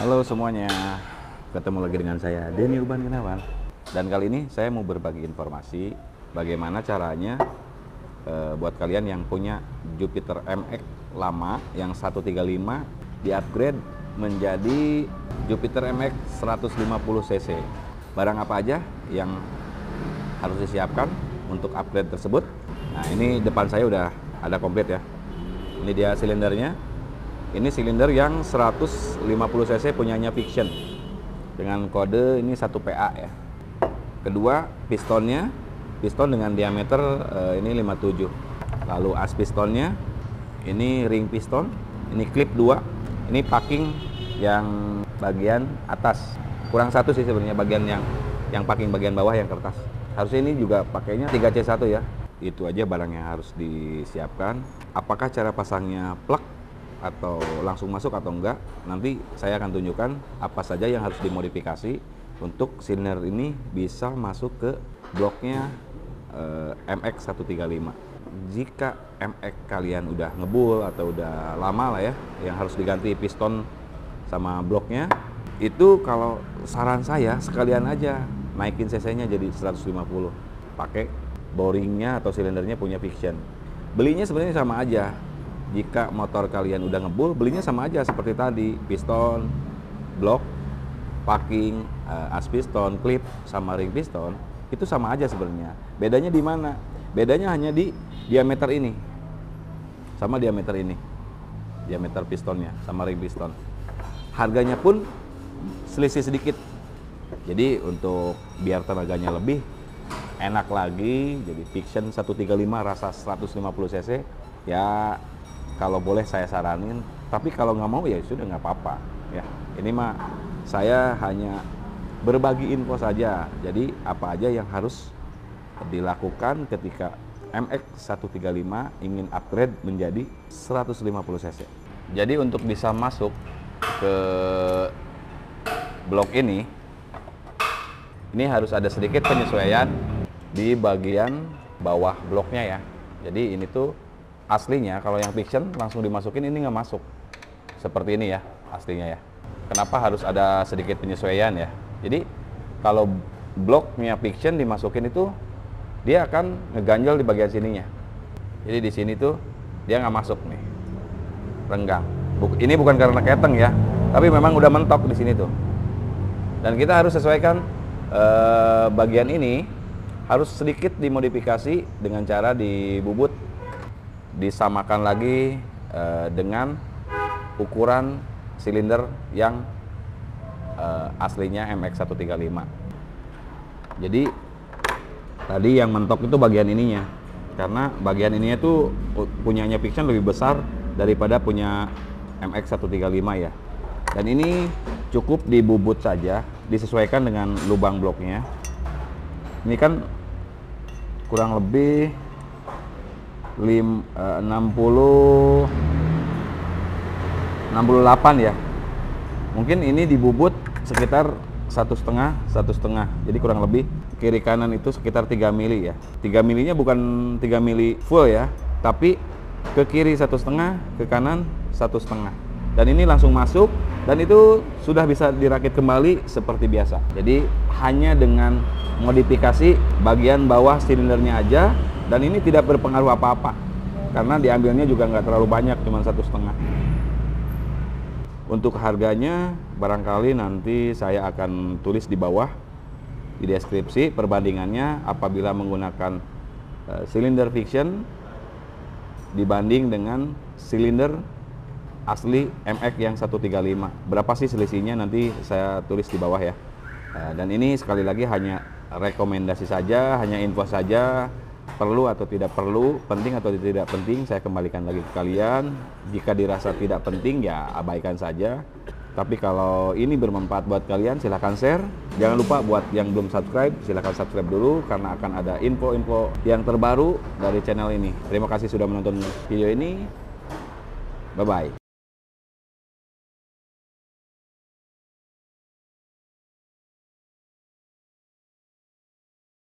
Halo semuanya, ketemu lagi dengan saya Denny Urban Gunawan. Dan kali ini saya mau berbagi informasi Bagaimana caranya eh, buat kalian yang punya Jupiter MX lama yang 135 di upgrade menjadi Jupiter MX 150cc Barang apa aja yang harus disiapkan untuk upgrade tersebut? Nah ini depan saya udah ada komplit ya. Ini dia silindernya ini silinder yang 150 cc punyanya Fiction dengan kode ini 1 PA ya. Kedua, pistonnya piston dengan diameter uh, ini 57. Lalu as pistonnya ini ring piston, ini clip 2. Ini packing yang bagian atas. Kurang satu sih sebenarnya bagian yang yang packing bagian bawah yang kertas. Harusnya ini juga pakainya 3C1 ya. Itu aja barang yang harus disiapkan. Apakah cara pasangnya plug atau langsung masuk atau enggak nanti saya akan tunjukkan apa saja yang harus dimodifikasi untuk silinder ini bisa masuk ke bloknya eh, MX135 jika MX kalian udah ngebul atau udah lama lah ya yang harus diganti piston sama bloknya itu kalau saran saya sekalian aja naikin cc nya jadi 150 pakai boringnya atau silindernya punya fiction belinya sebenarnya sama aja jika motor kalian udah ngebul belinya sama aja seperti tadi. Piston blok packing uh, as piston clip sama ring piston itu sama aja sebenarnya. Bedanya di mana? Bedanya hanya di diameter ini. Sama diameter ini. Diameter pistonnya sama ring piston. Harganya pun selisih sedikit. Jadi untuk biar tenaganya lebih enak lagi jadi Fiction 135 rasa 150 cc ya kalau boleh saya saranin tapi kalau nggak mau ya sudah nggak apa-apa ya. Ini mah saya hanya berbagi info saja. Jadi apa aja yang harus dilakukan ketika MX135 ingin upgrade menjadi 150 cc. Jadi untuk bisa masuk ke blok ini ini harus ada sedikit penyesuaian di bagian bawah bloknya ya. Jadi ini tuh aslinya kalau yang fiction langsung dimasukin ini nggak masuk. Seperti ini ya aslinya ya. Kenapa harus ada sedikit penyesuaian ya? Jadi kalau bloknya fiction dimasukin itu dia akan ngeganjel di bagian sininya. Jadi di sini tuh dia nggak masuk nih. Renggang. Ini bukan karena keteng ya tapi memang udah mentok di sini tuh. Dan kita harus sesuaikan eh, bagian ini harus sedikit dimodifikasi dengan cara dibubut disamakan lagi uh, dengan ukuran silinder yang uh, aslinya MX135 jadi tadi yang mentok itu bagian ininya. Karena bagian ininya itu punyanya Fiction lebih besar daripada punya MX135 ya. Dan ini cukup dibubut saja disesuaikan dengan lubang bloknya. Ini kan kurang lebih lim, uh, 60 68 ya. Mungkin ini dibubut sekitar satu setengah satu setengah. Jadi kurang lebih kiri kanan itu sekitar 3 mili ya. 3 milinya bukan 3 mili full ya tapi ke kiri satu setengah ke kanan satu setengah. Dan ini langsung masuk dan itu sudah bisa dirakit kembali seperti biasa. Jadi hanya dengan modifikasi bagian bawah silindernya aja dan ini tidak berpengaruh apa-apa karena diambilnya juga nggak terlalu banyak cuma satu setengah. Untuk harganya barangkali nanti saya akan tulis di bawah di deskripsi perbandingannya apabila menggunakan uh, fiction dibanding dengan silinder asli MX yang 135 berapa sih selisihnya? Nanti saya tulis di bawah ya. Uh, dan ini sekali lagi hanya rekomendasi saja hanya info saja perlu atau tidak perlu, penting atau tidak penting, saya kembalikan lagi ke kalian. Jika dirasa tidak penting, ya abaikan saja. Tapi kalau ini bermanfaat buat kalian, silahkan share. Jangan lupa buat yang belum subscribe, silahkan subscribe dulu karena akan ada info-info yang terbaru dari channel ini. Terima kasih sudah menonton video ini. Bye-bye.